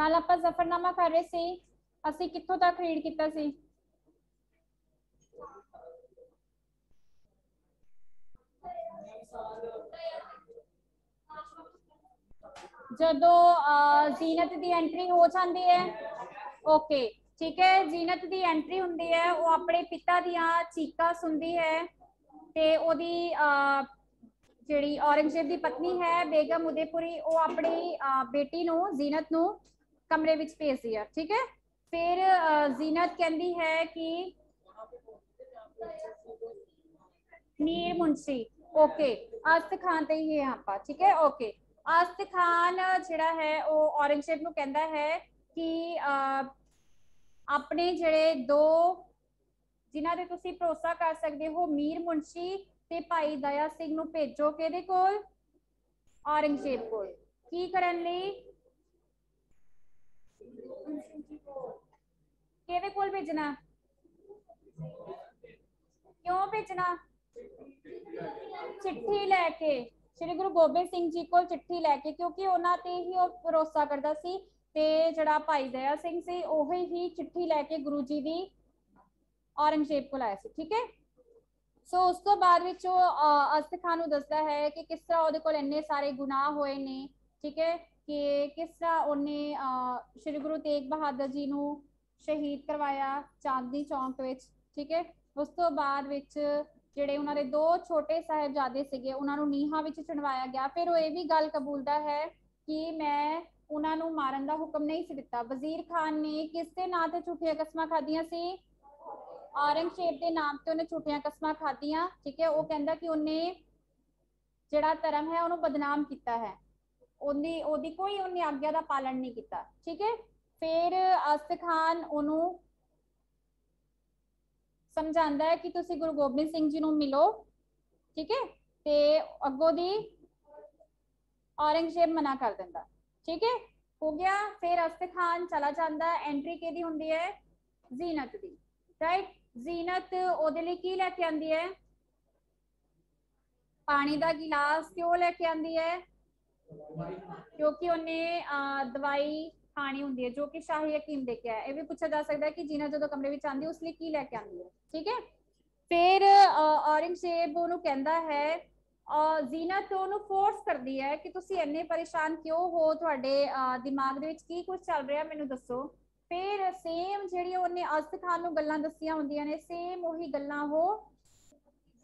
ਕੱਲ ਆਪਾਂ ਜ਼ਫਰਨਾਮਾ ਕਰ ਰਹੇ ਸੀ। ਅਸੀਂ ਕਿੱਥੋਂ ਤੱਕ ਰੀਡ ਕੀਤਾ ਸੀ? ਜਦੋਂ ਜ਼ੀਨਤ ਦੀ ਐਂਟਰੀ ਹੋ ਜਾਂਦੀ ਹੈ ਓਕੇ ਠੀਕ ਹੈ ਜ਼ੀਨਤ ਦੀ ਐਂਟਰੀ ਹੁੰਦੀ ਹੈ ਉਹ ਆਪਣੇ ਪਿਤਾ ਦੀਆਂ ਚੀਕਾਂ ਸੁਣਦੀ ਹੈ ਤੇ ਉਹਦੀ ਅਹ, ਜਿਹੜੀ ਔਰੰਗਜ਼ੇਬ ਦੀ ਪਤਨੀ ਹੈ ਬੇਗਮ ਉਦੇਪੁਰੀ ਉਹ ਆਪਣੀ ਬੇਟੀ ਨੂੰ ਜ਼ੀਨਤ ਨੂੰ ਕਮਰੇ ਵਿੱਚ ਭੇਜ ਦਿਆ ਠੀਕ ਹੈ? ਫਿਰ ਜ਼ੀਨਤ ਕਹਿੰਦੀ ਹੈ ਕਿ ਨੀਰ ਮੁੰਸ਼ੀ ओके ਆਸਤ ਖਾਨ ਤੇ ਹੀ ਆਪਾਂ, ਠੀਕ ਹੈ? ਓਕੇ ਆਸਤ ਖਾਨ ਜਿਹੜਾ ਹੈ, ਉਹ ਔਰੰਗਜ਼ੇਬ ਨੂੰ ਕਹਿੰਦਾ ਹੈ ਕਿ ਆਪਣੇ ਜਿਹੜੇ ਦੋ ਜਿਨ੍ਹਾਂ ਤੇ ਤੁਸੀਂ ਭਰੋਸਾ ਕਰ ਸਕਦੇ ਹੋ, ਮੀਰ ਮੁੰਸ਼ੀ ਤੇ ਭਾਈ ਦਇਆ ਸਿੰਘ ਨੂੰ ਭੇਜੋ ਕਿਹਦੇ ਕੋਲ? ਔਰੰਗਜ਼ੇਬ ਕੋਲ। ਕੀ ਕਰਨ ਲਈ? ਕਿਹਦੇ ਕੋਲ ਭੇਜਣਾ? ਕਿਉਂ ਭੇਜਣਾ? ਚਿੱਠੀ ਲੈ ਕੇ ਸ੍ਰੀ ਗੁਰੂ ਗੋਬਿੰਦ ਸਿੰਘ ਜੀ ਕੋਲ ਚਿੱਠੀ ਲੈ ਕੇ ਕਿਉਂਕਿ ਉਹਨਾਂ ਤੇ ਹੀ ਉਹ ਭਰੋਸਾ ਕਰਦਾ ਸੀ ਤੇ ਜਿਹੜਾ ਭਾਈ ਦਇਆ ਸਿੰਘ ਸੀ ਉਹ ਹੀ ਚਿੱਠੀ ਲੈ ਕੇ ਗੁਰੂ ਜੀ ਦੀ ਔਰੰਗਜ਼ੇਬ ਕੋਲ ਆਇਆ ਸੀ ਠੀਕ ਹੈ? ਸੋ ਉਸ ਤੋਂ ਬਾਅਦ ਵਿੱਚ ਉਹ ਅਸਤ ਖਾਨ ਨੂੰ ਦੱਸਦਾ ਹੈ ਕਿ ਕਿਸ ਤਰ੍ਹਾਂ ਉਹਦੇ ਕੋਲ ਇੰਨੇ ਸਾਰੇ ਗੁਨਾਹ ਹੋਏ ਨੇ ਠੀਕ ਹੈ? ਕਿ ਕਿਸ ਤਰ੍ਹਾਂ ਉਹਨੇ ਅਹ, ਸ੍ਰੀ ਗੁਰੂ ਤੇਗ ਬਹਾਦਰ ਜੀ ਨੂੰ ਸ਼ਹੀਦ ਕਰਵਾਇਆ ਚਾਂਦਨੀ ਚੌਂਕ ਵਿੱਚ, ਠੀਕ ਹੈ? ਉਸ ਤੋਂ ਬਾਅਦ ਵਿੱਚ ਜਿਹੜੇ ਉਹਨਾਂ ਦੇ ਦੋ ਛੋਟੇ ਸਾਹਿਬਜ਼ਾਦੇ ਸੀਗੇ, ਉਹਨਾਂ ਨੂੰ ਨੀਹਾਂ ਵਿੱਚ ਚਣਵਾਇਆ ਗਿਆ। ਫਿਰ ਉਹ ਇਹ ਵੀ ਗੱਲ ਕਬੂਲਦਾ ਹੈ ਕਿ ਮੈਂ ਉਹਨਾਂ ਨੂੰ ਮਾਰਨ ਦਾ ਹੁਕਮ ਨਹੀਂ ਸੀ ਦਿੱਤਾ। ਵਜ਼ੀਰ ਖਾਨ ਨੇ ਕਿਸ ਦੇ ਨਾਂ ਤੇ ਝੂਠੀਆਂ ਕਸਮਾਂ ਖਾਧੀਆਂ ਸੀ? ਔਰੰਗਜ਼ੇਬ ਦੇ ਨਾਮ ਤੇ ਉਹਨੇ ਝੂਠੀਆਂ ਕਸਮਾਂ ਖਾਧੀਆਂ, ਠੀਕ ਹੈ? ਉਹ ਕਹਿੰਦਾ ਕਿ ਉਹਨੇ ਜਿਹੜਾ ਧਰਮ ਹੈ ਉਹਨੂੰ ਬਦਨਾਮ ਕੀਤਾ ਹੈ। ਉਹਦੀ ਉਹਦੀ ਕੋਈ ਉਹਨੇ ਆਗਿਆ ਦਾ ਪਾਲਣ ਨਹੀਂ ਕੀਤਾ, ਠੀਕ ਹੈ? ਫਿਰ ਅਸਤ ਖਾਨ ਉਹਨੂੰ ਸਮਝਾਉਂਦਾ ਹੈ ਕਿ ਤੁਸੀਂ ਗੁਰੂ ਗੋਬਿੰਦ ਸਿੰਘ ਜੀ ਨੂੰ ਮਿਲੋ, ਠੀਕ ਹੈ? ਤੇ ਅੱਗੋਂ ਦੀ ਔਰੰਗਜ਼ੇਬ ਮਨਾ ਕਰ ਦਿੰਦਾ, ਠੀਕ ਹੈ? ਹੋ ਗਿਆ, ਫਿਰ ਅਸਤ ਖਾਨ ਚਲਾ ਜਾਂਦਾ ਐਂਟਰੀ ਕਿਹਦੀ ਹੁੰਦੀ ਹੈ? ਜ਼ੀਨਤ ਦੀ ਰਾਈਟ ਜ਼ੀਨਤ ਉਹਦੇ ਲਈ ਕੀ ਲੈ ਕੇ ਆਂਦੀ ਹੈ? ਪਾਣੀ ਦਾ ਗਿਲਾਸ ਕਿਉਂ ਲੈ ਕੇ ਆਂਦੀ ਹੈ? ਕਿਉਂਕਿ ਉਹਨੇ ਦਵਾਈ ਖਾਣੀ ਹੁੰਦੀ ਹੈ ਜੋ ਕਿ ਸ਼ਾਹੀ ਹਕੀਮ ਦੇ ਕੇ ਆਇਆ। ਇਹ ਵੀ ਪੁੱਛਿਆ ਜਾ ਸਕਦਾ ਹੈ ਕਿ ਜੀਨਾ ਜਦੋਂ ਕਮਰੇ ਵਿੱਚ ਆਂਦੀ ਉਸ ਲਈ ਕੀ ਲੈ ਕੇ ਆਂਦੀ ਹੈ ਠੀਕ ਹੈ? ਫਿਰ ਔਰੰਗਜ਼ੇਬ ਉਹਨੂੰ ਕਹਿੰਦਾ ਹੈ ਅਹ, ਜ਼ੀਨਤ ਉਹਨੂੰ ਫੋਰਸ ਕਰਦੀ ਹੈ ਕਿ ਤੁਸੀਂ ਇੰਨੇ ਪਰੇਸ਼ਾਨ ਕਿਉਂ ਹੋ? ਤੁਹਾਡੇ ਦਿਮਾਗ ਦੇ ਵਿੱਚ ਕੀ ਕੁਝ ਚੱਲ ਰਿਹਾ? ਮੈਨੂੰ ਦੱਸੋ। ਫਿਰ ਸੇਮ ਜਿਹੜੀ ਉਹਨੇ ਅਸਤ ਖਾਨ ਨੂੰ ਗੱਲਾਂ ਦੱਸੀਆਂ ਹੁੰਦੀਆਂ ਨੇ ਸੇਮ ਉਹੀ ਗੱਲਾਂ ਉਹ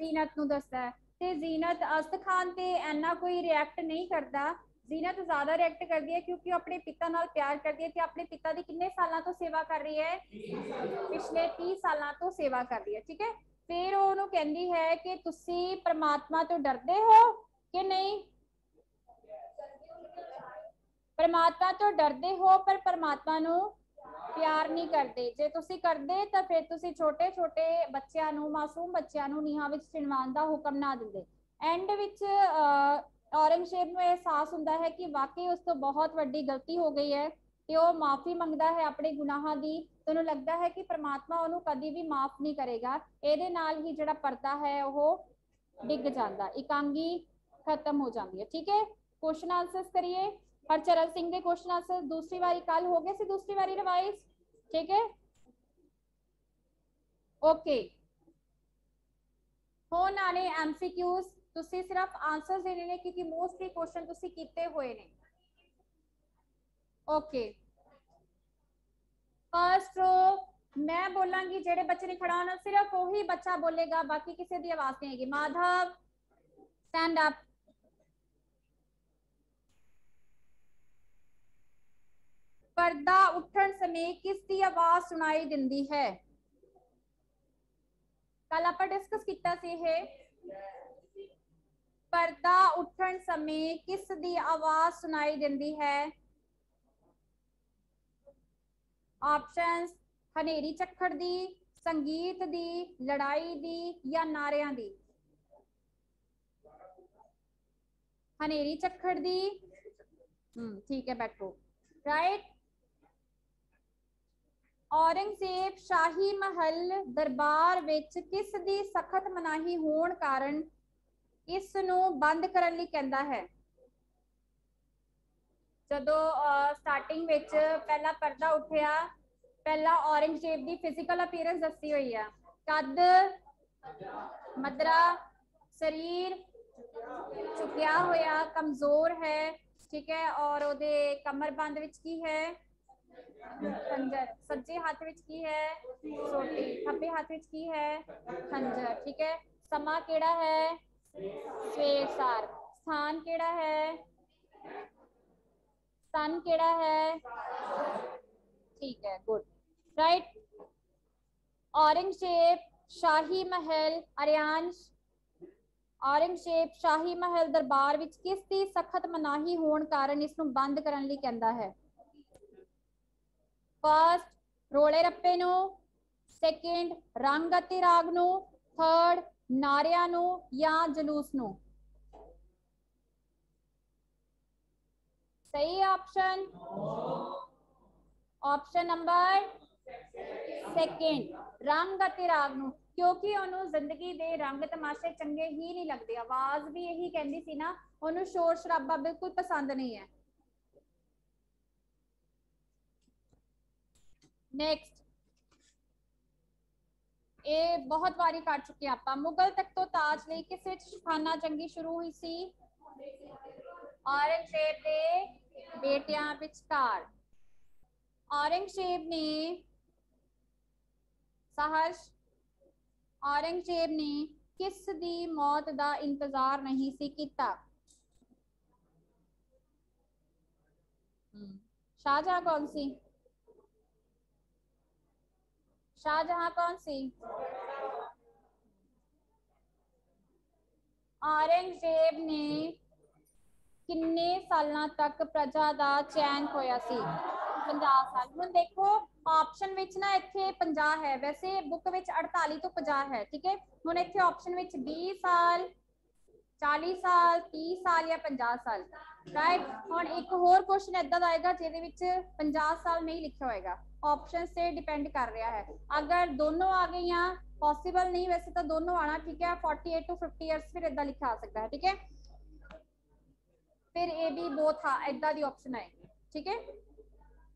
ਜ਼ੀਨਤ ਨੂੰ ਦੱਸਦਾ ਹੈ। ਤੇ ਜ਼ੀਨਤ ਅਸਤ ਖਾਨ ਤੇ ਇੰਨਾ ਕੋਈ ਰਿਐਕਟ ਨਹੀਂ ਕਰਦਾ। ਜ਼ੀਨਤ ਜ਼ਿਆਦਾ ਰਿਐਕਟ ਕਰਦੀ ਹੈ ਕਿਉਂਕਿ ਉਹ ਆਪਣੇ ਪਿਤਾ ਨਾਲ ਪਿਆਰ ਕਰਦੀ ਹੈ ਤੇ ਆਪਣੇ ਪਿਤਾ ਦੀ ਕਿੰਨੇ ਸਾਲਾਂ ਤੋਂ ਸੇਵਾ ਕਰ ਰਹੀ ਹੈ? ਪਿਛਲੇ 30 ਸਾਲਾਂ ਤੋਂ ਸੇਵਾ ਕਰ ਰਹੀ ਹੈ, ਠੀਕ ਹੈ? ਫਿਰ ਉਹ ਉਹਨੂੰ ਕਹਿੰਦੀ ਹੈ ਕਿ ਤੁਸੀਂ ਪ੍ਰਮਾਤਮਾ ਤੋਂ ਡਰਦੇ ਹੋ ਕਿ ਨਹੀਂ? ਪ੍ਰਮਾਤਮਾ ਤੋਂ ਡਰਦੇ ਹੋ ਪਰ ਪ੍ਰਮਾਤਮਾ ਨੂੰ ਪਿਆਰ ਨਹੀਂ ਕਰਦੇ। ਜੇ ਤੁਸੀਂ ਕਰਦੇ ਤਾਂ ਫਿਰ ਤੁਸੀਂ ਛੋਟੇ ਛੋਟੇ ਬੱਚਿਆਂ ਨੂੰ, ਮਾਸੂਮ ਬੱਚਿਆਂ ਨੂੰ ਨੀਹਾਂ ਵਿੱਚ ਚਿਣਵਾਉਣ ਦਾ ਹੁਕਮ ਨਾ ਦਿੰਦੇ। ਐਂਡ ਵਿੱਚ ਔਰੰਗਜ਼ੇਬ ਨੂੰ ਅਹਿਸਾਸ ਹੁੰਦਾ ਹੈ ਕਿ ਵਾਕਈ ਉਸ ਤੋਂ ਬਹੁਤ ਵੱਡੀ ਗਲਤੀ ਹੋ ਗਈ ਹੈ ਤੇ ਉਹ ਮਾਫੀ ਮੰਗਦਾ ਹੈ ਆਪਣੇ ਗੁਨਾਹਾਂ ਦੀ। ਤੇ ਲੱਗਦਾ ਹੈ ਕਿ ਪ੍ਰਮਾਤਮਾ ਉਹਨੂੰ ਕਦੀ ਵੀ ਮਾਫ ਨਹੀਂ ਕਰੇਗਾ। ਇਹਦੇ ਨਾਲ ਹੀ ਜਿਹੜਾ ਪਰਦਾ ਹੈ ਉਹ ਡਿੱਗ ਜਾਂਦਾ, ਇਕਾਂਗੀ ਖਤਮ ਹੋ ਜਾਂਦੀ ਹੈ। ਠੀਕ ਹੈ? ਕੁਐਸਚਨ ਆਨਸਰਸ ਕਰੀਏ। ਹਰਚਰਨ ਸਿੰਘ ਦੇ ਕੁਐਸਚਨ ਆਨਸਰ ਦੂਸਰੀ ਵਾਰੀ ਕੱਲ ਹੋ ਗਏ ਸੀ ਦੂਸਰੀ ਵਾਰੀ ਰਿਵਾਈਜ਼ ਠੀਕ ਹੈ? ਓਕੇ ਹੁਣ ਆਨੇ ਐਮਸੀਕਿਊਜ਼ ਤੁਸੀਂ ਸਿਰਫ ਆਨਸਰਸ ਦੇਣੇ ਨੇ ਕਿਉਂਕਿ ਮੋਸਟਲੀ ਕੁਐਸਚਨ ਤੁਸੀਂ ਕੀਤੇ ਹੋਏ ਨੇ ਓਕੇ ਫਰਸਟ ਰੋ ਮੈਂ ਬੋਲਾਂਗੀ ਜਿਹੜੇ ਬੱਚੇ ਨੇ ਖੜਾ ਹੋਣਾ ਸਿਰਫ ਉਹੀ ਬੱਚਾ ਬੋਲੇਗਾ ਬਾਕੀ ਕਿਸੇ ਦੀ ਆਵਾਜ਼ ਨਹੀਂ ਆਏਗੀ ਮਾਧਵ ਸਟੈਂਡ ਅਪ ਪਰਦਾ ਉੱਠਣ ਸਮੇਂ ਕਿਸ ਦੀ ਆਵਾਜ਼ ਸੁਣਾਈ ਦਿੰਦੀ ਹੈ ਕੱਲ ਆਪਾਂ ਡਿਸਕਸ ਕੀਤਾ ਸੀ ਇਹ ਪਰਦਾ ਉੱਠਣ ਸਮੇਂ ਕਿਸ ਦੀ ਆਵਾਜ਼ ਸੁਣਾਈ ਦਿੰਦੀ ਹੈ? ਆਪਸ਼ਨਸ ਹਨੇਰੀ ਚੱਖੜ ਦੀ, ਸੰਗੀਤ ਦੀ, ਲੜਾਈ ਦੀ ਜਾਂ ਨਾਰਿਆਂ ਦੀ? ਹਨੇਰੀ ਝੱਖੜ ਦੀ? ਹਮ ਠੀਕ ਹੈ, ਬੈਠੋ। ਰਾਈਟ ਔਰੰਗਜ਼ੇਬ ਸ਼ਾਹੀ ਮਹਲ ਦਰਬਾਰ ਵਿੱਚ ਕਿਸ ਦੀ ਸਖਤ ਮਨਾਹੀ ਹੋਣ ਕਾਰਨ ਇਸ ਨੂੰ ਬੰਦ ਕਰਨ ਲਈ ਕਹਿੰਦਾ ਹੈ। ਜਦੋਂ ਸਟਾਰਟਿੰਗ ਵਿੱਚ ਪਹਿਲਾ ਪਰਦਾ ਉੱਠਿਆ, ਪਹਿਲਾ ਔਰੰਗਜ਼ੇਬ ਦੀ ਫਿਜ਼ੀਕਲ ਅਪੀਅਰੈਂਸ ਦੱਸੀ ਹੋਈ ਆ। ਕੱਦ ਮਦਰਾ ਸਰੀਰ ਝੁਕਿਆ ਹੋਇਆ, ਕਮਜ਼ੋਰ ਹੈ, ਠੀਕ ਹੈ, ਔਰ ਉਹਦੇ ਕਮਰਬੰਦ ਵਿੱਚ ਕੀ ਹੈ? ਖੰਜਰ। ਸੱਜੇ ਹੱਥ ਵਿੱਚ ਕੀ ਹੈ? ਸੋਟੀ ਖੱਬੇ ਹੱਥ ਵਿੱਚ ਕੀ ਹੈ? ਖੰਜਰ, ਠੀਕ ਹੈ। ਸਮਾਂ ਕਿਹੜਾ ਹੈ? ਸਵੇਰ ਸਥਾਨ ਕਿਹੜਾ ਹੈ? ਸਨ ਕਿਹੜਾ ਹੈ? ਠੀਕ ਹੈ, ਗੁੱਡ। ਰਾਈਟ ਔਰੰਗਜ਼ੇਬ ਸ਼ਾਹੀ ਮਹਿਲ ਅਰਿਆਂਸ਼ ਔਰੰਗਜ਼ੇਬ ਸ਼ਾਹੀ ਮਹਿਲ ਦਰਬਾਰ ਵਿੱਚ ਕਿਸ ਦੀ ਸਖਤ ਮਨਾਹੀ ਹੋਣ ਕਾਰਨ ਇਸ ਨੂੰ ਬੰਦ ਕਰਨ ਲਈ ਕਹਿੰਦਾ ਹੈ? ਫਸਟ ਰੋਲੇ ਰੱਪੇ ਨੂੰ। ਸੈਕਿੰਡ ਰੰਗ ਅਤੇ ਰਾਗ ਨੂੰ। ਥਰਡ ਨਾਰਿਆਂ ਨੂੰ ਜਾਂ ਜਲੂਸ ਨੂੰ? ਸਹੀ ਆਪਸ਼ਨ ਆਪਸ਼ਨ ਨੰਬਰ ਸੈਕਿੰਡ ਰੰਗ ਅਤੇ ਰਾਗ ਨੂੰ, ਕਿਉਂਕਿ ਉਹਨੂੰ ਜ਼ਿੰਦਗੀ ਦੇ ਰੰਗ ਤਮਾਸ਼ੇ ਚੰਗੇ ਹੀ ਨਹੀਂ ਲੱਗਦੇ। ਆਵਾਜ਼ ਵੀ ਇਹੀ ਕਹਿੰਦੀ ਸੀ ਨਾ, ਉਹਨੂੰ ਸ਼ੋਰ ਸ਼ਰਾਬਾ ਬਿਲਕੁਲ ਪਸੰਦ ਨਹੀਂ ਹੈ। ਨੈਕਸਟ ਇਹ ਬਹੁਤ ਵਾਰੀ ਕਰ ਚੁੱਕੇ ਆਪਾਂ। ਮੁਗਲ ਤਖਤੋ ਤਾਜ ਲਈ ਕਿਸ ਵਿੱਚ ਸ਼ਿਖਾਨਾ ਜੰਗੀ ਸ਼ੁਰੂ ਹੋਈ ਸੀ। ਔਰੰਗਜ਼ੇਬ ਦੇ ਬੇਟਿਆਂ ਵਿਚਕਾਰ। ਔਰੰਗਜ਼ੇਬ ਨੇ ਸਹਰਸ਼ ਔਰੰਗਜ਼ੇਬ ਨੇ ਕਿਸ ਦੀ ਮੌਤ ਦਾ ਇੰਤਜ਼ਾਰ ਨਹੀਂ ਸੀ ਕੀਤਾ। ਸ਼ਾਹਜਹਾਂ ਕੌਣ ਸੀ? शाहजहां कौन सी ਔਰੰਗਜ਼ੇਬ ਨੇ ਕਿੰਨੇ ਸਾਲਾਂ ਤੱਕ ਪ੍ਰਜਾ ਦਾ ਚੈਨ ਹੋਇਆ ਸੀ 50 ਸਾਲ ਹੁਣ ਦੇਖੋ ਆਪਸ਼ਨ ਵਿੱਚ ਨਾ ਇੱਥੇ 50 ਹੈ ਵੈਸੇ ਬੁੱਕ ਵਿੱਚ 48 ਤੋਂ 50 ਹੈ ਠੀਕ ਹੈ ਹੁਣ ਇੱਥੇ ਆਪਸ਼ਨ ਵਿੱਚ 20 ਸਾਲ 40 ਸਾਲ 30 ਸਾਲ ਜਾਂ 50 ਸਾਲ ਰਾਈਟ ਹੁਣ ਇੱਕ ਹੋਰ ਕੁਐਸਚਨ ਏਦਾਂ ਦਾ ਆਏਗਾ ਜਿਹਦੇ ਵਿੱਚ 50 ਸਾਲ ਨਹੀਂ ਲਿਖਿਆ ਹੋਏਗਾ ਆਪਸ਼ਨ ਤੇ ਡਿਪੈਂਡ ਕਰ ਰਿਹਾ ਹੈ। ਅਗਰ ਦੋਨੋਂ ਆ ਗਈਆਂ ਪੋਸੀਬਲ ਨਹੀਂ ਵੈਸੇ ਤਾਂ ਦੋਨੋਂ ਆਣਾ ਠੀਕ ਹੈ? 48 ਟੂ 50 ਇਅਰਸ ਫਿਰ ਏਦਾਂ ਲਿਖਿਆ ਆ ਸਕਦਾ ਹੈ, ਠੀਕ ਹੈ? ਫਿਰ ਇਹ ਵੀ ਬੋਥ ਆ, ਏਦਾਂ ਦੀ ਆਪਸ਼ਨ ਆਏਗੀ, ਠੀਕ ਹੈ?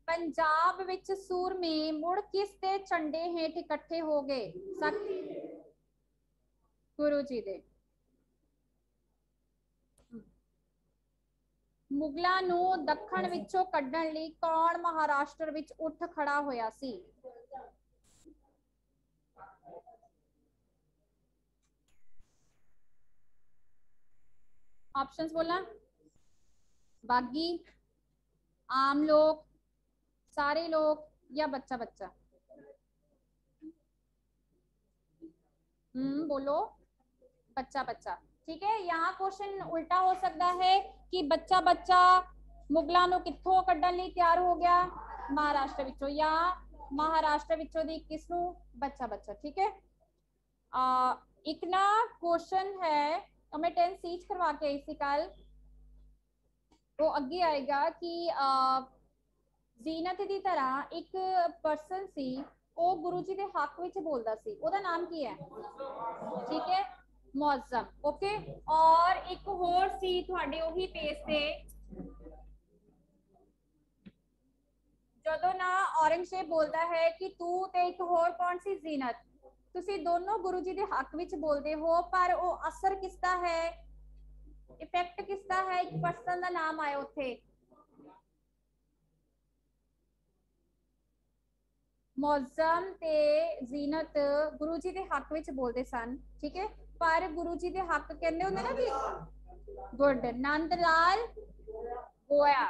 ਪੰਜਾਬ ਵਿੱਚ ਸੂਰਮੇ ਮੁੜ ਕਿਸ ਦੇ ਝੰਡੇ ਹੇਠ ਇਕੱਠੇ ਹੋ ਗਏ? ਸਖ ਗੁਰੂ ਜੀ ਦੇ। ਮੁਗਲਾਂ ਨੂੰ ਦੱਖਣ ਵਿੱਚੋਂ ਕੱਢਣ ਲਈ ਕੌਣ ਮਹਾਰਾਸ਼ਟਰ ਵਿੱਚ ਉੱਠ ਖੜਾ ਹੋਇਆ ਸੀ? ਆਪਸ਼ਨਸ ਬੋਲਾਂ। ਬਾਗੀ ਆਮ ਲੋਕ ਸਾਰੇ ਲੋਕ ਜਾਂ ਬੱਚਾ ਬੱਚਾ? ਹਮ ਬੋਲੋ। ਬੱਚਾ ਬੱਚਾ। ठीक है यहाँ क्वेश्चन उल्टा हो सकता है ਕਿ ਬੱਚਾ ਬੱਚਾ ਮੁਗਲਾਂ ਨੂੰ ਕਿੱਥੋਂ ਕੱਢਣ ਲਈ ਤਿਆਰ ਹੋ ਗਿਆ ਮਹਾਰਾਸ਼ਟਰ ਵਿੱਚੋਂ ਜਾਂ ਮਹਾਰਾਸ਼ਟਰ ਵਿੱਚੋਂ ਦੀ ਕਿਸ ਨੂੰ ਬੱਚਾ ਬੱਚਾ ਠੀਕ ਹੈ ਆ ਇੱਕ ਨਾ ਕੁਐਸਚਨ ਹੈ ਉਹ ਮੈਂ 10 ਸੀਚ ਕਰਵਾ ਕੇ ਆਈ ਸੀ ਕੱਲ ਉਹ ਅੱਗੇ ਆਏਗਾ ਕਿ ਜ਼ੀਨਤ ਦੀ ਤਰ੍ਹਾਂ ਇੱਕ ਪਰਸਨ ਸੀ ਉਹ ਗੁਰੂ ਜੀ ਦੇ ਹੱਕ ਵਿੱਚ ਬੋਲਦਾ ਸੀ ਉਹਦਾ ਨਾਮ ਕੀ ਹੈ ਠੀਕ ਹੈ ਮੌਜ਼ਮ ਓਕੇ ਔਰ ਇੱਕ ਹੋਰ ਸੀ ਤੁਹਾਡੇ ਉਹੀ ਪੇਜ ਤੇ। ਜਦੋਂ ਨਾ ਔਰੰਗਜ਼ੇਬ ਬੋਲਦਾ ਹੈ ਕਿ ਤੂੰ ਤੇ ਇੱਕ ਹੋਰ ਕੌਣ ਸੀ? ਜ਼ੀਨਤ। ਤੁਸੀਂ ਦੋਨੋਂ ਗੁਰੂ ਜੀ ਦੇ ਹੱਕ ਵਿੱਚ ਬੋਲਦੇ ਹੋ, ਪਰ ਉਹ ਅਸਰ ਕਿਸ ਦਾ ਹੈ? ਇਫੈਕਟ ਕਿਸ ਦਾ ਹੈ? ਇੱਕ ਪਰਸਨ ਦਾ ਨਾਮ ਆਇਆ ਉੱਥੇ। ਮੌਜ਼ਮ ਤੇ ਜ਼ੀਨਤ ਗੁਰੂ ਜੀ ਦੇ ਹੱਕ ਵਿੱਚ ਬੋਲਦੇ ਸਨ, ਠੀਕ ਹੈ? ਪਰ ਗੁਰੂ ਜੀ ਦੇ ਹੱਕ ਕਹਿੰਦੇ ਹੁੰਦੇ ਨਾ ਕਿ ਗੁੱਡ ਨੰਦ ਲਾਲ ਗੋਇਆ।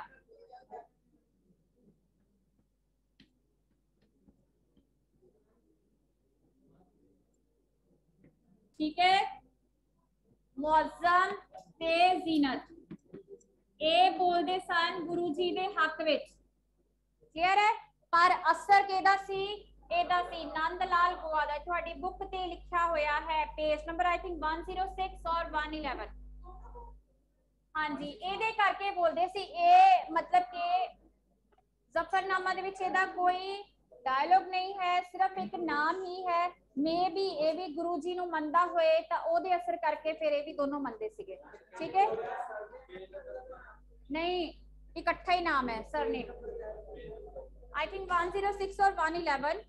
ਠੀਕ ਹੈ? ਮੁਅੱਜ਼ਮ ਤੇ ਜ਼ੀਨਤ। ਇਹ ਬੋਲਦੇ ਸਨ ਗੁਰੂ ਜੀ ਦੇ ਹੱਕ ਵਿੱਚ। ਕਲੀਅਰ ਹੈ? ਪਰ ਅਸਰ ਕਿਹਦਾ ਸੀ? ਇਹਦਾ ਸੀ ਨੰਦ ਲਾਲ ਗੋਆ ਦਾ। ਤੁਹਾਡੀ ਬੁੱਕ ਤੇ ਲਿਖਿਆ ਹੋਇਆ ਹੈ ਪੇਜ ਨੰਬਰ ਆਈ ਥਿੰਕ 106 ਔਰ 111 ਹਾਂਜੀ, ਇਹਦੇ ਕਰਕੇ ਬੋਲਦੇ ਸੀ, ਇਹ ਮਤਲਬ ਕਿ ਜ਼ਫਰਨਾਮਾ ਦੇ ਵਿੱਚ ਇਹਦਾ ਕੋਈ ਡਾਇਲੋਗ ਨਹੀਂ ਹੈ, ਸਿਰਫ ਇੱਕ ਨਾਮ ਹੀ ਹੈ। ਮੇ ਵੀ ਇਹ ਵੀ ਗੁਰੂ ਜੀ ਨੂੰ ਮੰਨਦਾ ਹੋਏ ਤਾਂ ਉਹਦੇ ਅਸਰ ਕਰਕੇ ਫਿਰ ਇਹ ਵੀ ਦੋਨੋਂ ਮੰਨਦੇ ਸੀਗੇ। ਠੀਕ ਹੈ? ਨਹੀਂ, ਇਕੱਠਾ ਹੀ ਨਾਮ ਹੈ ਸਰ ਨੇ ਆਈ ਥਿੰਕ 106 ਔਰ 111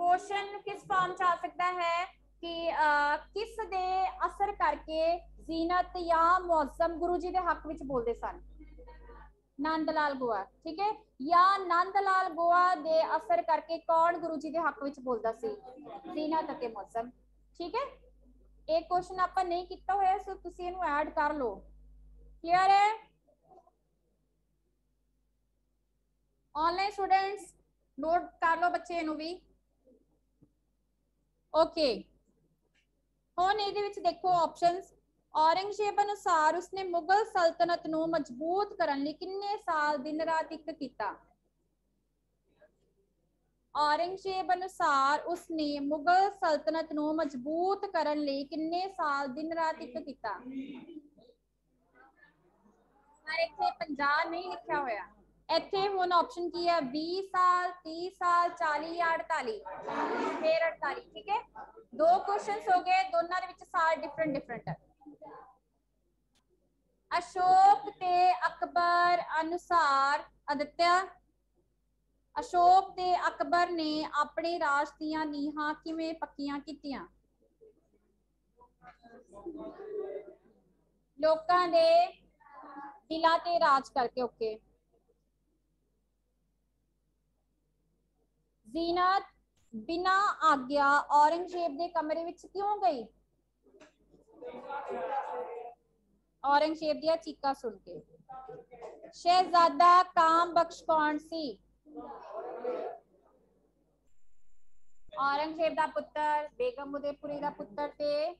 ਕੁਐਸਚਨ ਕਿਸ ਫਾਰਮ ਚ ਆ ਸਕਦਾ ਹੈ? ਕਿ ਕਿਸ ਦੇ ਅਸਰ ਕਰਕੇ ਜ਼ੀਨਤ ਜਾਂ ਮੌਜ਼ਮ ਗੁਰੂ ਜੀ ਦੇ ਹੱਕ ਵਿੱਚ ਬੋਲਦੇ ਸਨ? ਨੰਦ ਲਾਲ ਗੋਆ, ਠੀਕ ਹੈ? ਜਾਂ ਨੰਦ ਲਾਲ ਗੋਆ ਦੇ ਅਸਰ ਕਰਕੇ ਕੌਣ ਗੁਰੂ ਜੀ ਦੇ ਹੱਕ ਵਿੱਚ ਬੋਲਦਾ ਸੀ? ਜ਼ੀਨਤ ਅਤੇ ਮੌਜ਼ਮ ਠੀਕ ਹੈ? ਇਹ ਕੁਐਸਚਨ ਆਪਾਂ ਨਹੀਂ ਕੀਤਾ ਹੋਇਆ, ਸੋ ਤੁਸੀਂ ਇਹਨੂੰ ਐਡ ਕਰ ਲਓ। ਕਲੀਅਰ ਹੈ? ਆਨਲਾਈਨ ਸਟੂਡੈਂਟਸ ਨੋਟ ਕਰ ਲਓ ਬੱਚੇ ਨੂੰ ਵੀ। ਓਕੇ ਹੁਣ ਇਹਦੇ ਵਿੱਚ ਦੇਖੋ ਆਪਸ਼ਨਸ ਔਰੰਗਜ਼ੇਬ ਅਨੁਸਾਰ ਉਸਨੇ ਮੁਗਲ ਸਲਤਨਤ ਨੂੰ ਮਜ਼ਬੂਤ ਕਰਨ ਲਈ ਕਿੰਨੇ ਸਾਲ ਦਿਨ ਰਾਤ ਇੱਕ ਕੀਤਾ? ਔਰੰਗਜ਼ੇਬ ਅਨੁਸਾਰ ਉਸਨੇ ਮੁਗਲ ਸਲਤਨਤ ਨੂੰ ਮਜ਼ਬੂਤ ਕਰਨ ਲਈ ਕਿੰਨੇ ਸਾਲ ਦਿਨ ਰਾਤ ਇੱਕ ਕੀਤਾ? ਪਰ ਇੱਥੇ 50 ਨਹੀਂ ਲਿਖਿਆ ਹੋਇਆ। ਇੱਥੇ ਹੁਣ ਆਪਸ਼ਨ ਕੀ ਹੈ? 20 ਸਾਲ 30 ਸਾਲ 40 ਜਾਂ 48 ਫਿਰ 48 ਠੀਕ ਹੈ? ਦੋ ਕੁਐਸਚਨਸ ਹੋ ਗਏ, ਦੋਨਾਂ ਦੇ ਵਿੱਚ ਸਾਲ ਡਿਫਰੈਂਟ ਡਿਫਰੈਂਟ ਹੈ ਅਸ਼ੋਕ ਤੇ ਅਕਬਰ ਅਨੁਸਾਰ ਅਦਿੱਤਿਆ, ਅਸ਼ੋਕ ਤੇ ਅਕਬਰ ਨੇ ਆਪਣੇ ਰਾਜ ਦੀਆਂ ਨੀਹਾਂ ਕਿਵੇਂ ਪੱਕੀਆਂ ਕੀਤੀਆਂ? ਲੋਕਾਂ ਦੇ ਦਿਲਾਂ ਤੇ ਰਾਜ ਕਰਕੇ ਓਕੇ ਜ਼ੀਨਤ ਬਿਨਾ ਆਗਿਆ ਔਰੰਗਜ਼ੇਬ ਦੇ ਕਮਰੇ ਵਿੱਚ ਕਿਉਂ ਗਈ? ਔਰੰਗਜ਼ੇਬ ਦੀਆਂ ਚੀਕਾਂ ਸੁਣ ਕੇ। ਸ਼ਹਿਜ਼ਾਦਾ ਕਾਮ ਬਖਸ਼ ਕੌਣ ਸੀ? ਔਰੰਗਜ਼ੇਬ ਦਾ ਪੁੱਤਰ, ਬੇਗਮ ਉਦੈਪੁਰੀ ਦਾ ਪੁੱਤਰ ਤੇ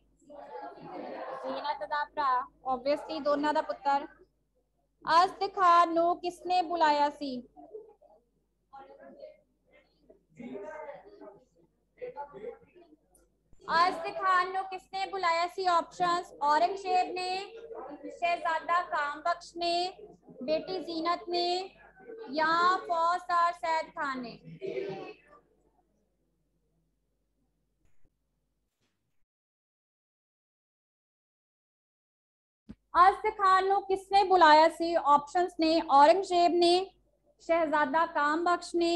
ਜ਼ੀਨਤ ਦਾ ਭਰਾ ਆਬਵੀਅਸਲੀ ਦੋਨਾਂ ਦਾ ਪੁੱਤਰ। ਅਸਦ ਖਾਨ ਨੂੰ ਕਿਸਨੇ ਬੁਲਾਇਆ ਸੀ? ਅਸਦ ਖਾਨ ਨੂੰ ਕਿਸਨੇ ਬੁਲਾਇਆ ਸੀ ਆਪਸ਼ਨਸ ਔਰੰਗਜ਼ੇਬ ਨੇ ਸ਼ਹਿਜ਼ਾਦਾ ਕਾਮ ਬਖਸ਼ ਨੇ ਬੇਟੀ ਜ਼ੀਨਤ ਨੇ ਜਾਂ ਫੌਜਦਾਰ ਸੈਦ ਖਾਨ ਨੇ ਅਸਦ ਖਾਨ ਨੂੰ ਕਿਸਨੇ ਬੁਲਾਇਆ ਸੀ ਆਪਸ਼ਨਸ ਨੇ ਔਰੰਗਜ਼ੇਬ ਨੇ ਸ਼ਹਿਜ਼ਾਦਾ ਕਾਮ ਬਖਸ਼ ਨੇ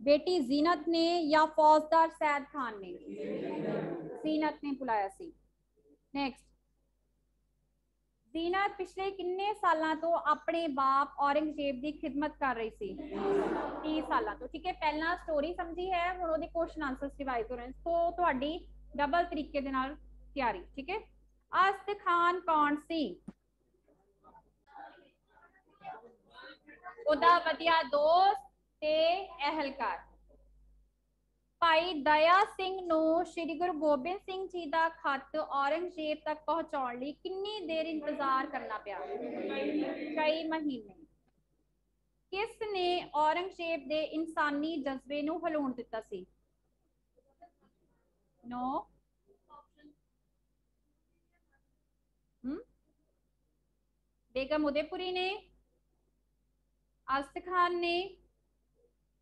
ਬੇਟੀ ਜ਼ੀਨਤ ਨੇ ਜਾਂ ਫੌਜਦਾਰ ਸੈਦ ਖਾਨ ਨੇ? ਜ਼ੀਨਤ ਨੇ ਬੁਲਾਇਆ ਸੀ। ਨੈਕਸਟ ਜ਼ੀਨਤ ਪਿਛਲੇ ਕਿੰਨੇ ਸਾਲਾਂ ਤੋਂ ਆਪਣੇ ਬਾਪ ਔਰੰਗਜ਼ੇਬ ਦੀ ਖਿਦਮਤ ਕਰ ਰਹੀ ਸੀ? 30 ਸਾਲਾਂ ਤੋਂ। ਠੀਕ ਹੈ, ਪਹਿਲਾਂ ਸਟੋਰੀ ਸਮਝੀ ਹੈ, ਹੁਣ ਉਹਦੇ ਕੁਐਸਚਨ ਆਨਸਰਸ ਰਿਵਾਈਜ਼ ਹੋ ਰਹੇ ਨੇ। ਸੋ ਤੁਹਾਡੀ ਡਬਲ ਤਰੀਕੇ ਦੇ ਨਾਲ ਤਿਆਰੀ, ਠੀਕ ਹੈ? ਅਸਦ ਖਾਨ ਕੌਣ ਸੀ? ਉਹਦਾ ਵਧੀਆ ਦੋਸਤ ਤੇ ਅਹਲਕਾਰ ਭਾਈ ਦਇਆ ਸਿੰਘ ਨੂੰ ਸ੍ਰੀ ਗੁਰੂ ਗੋਬਿੰਦ ਸਿੰਘ ਜੀ ਦਾ ਖੱਤ ਔਰੰਗਜ਼ੇਬ ਤੱਕ ਪਹੁੰਚਾਉਣ ਲਈ ਕਿੰਨੀ ਦੇਰ ਇੰਤਜ਼ਾਰ ਕਰਨਾ ਪਿਆ? ਕਈ ਮਹੀਨੇ। ਕਿਸ ਨੇ ਔਰੰਗਜ਼ੇਬ ਦੇ ਇਨਸਾਨੀ ਜਜ਼ਬੇ ਨੂੰ ਹਿਲਾਉਣ ਦਿੱਤਾ ਸੀ? ਨੋ। ਬੇਗਮ ਉਦੈਪੁਰੀ ਨੇ ਅਸਤ ਖਾਨ ਨੇ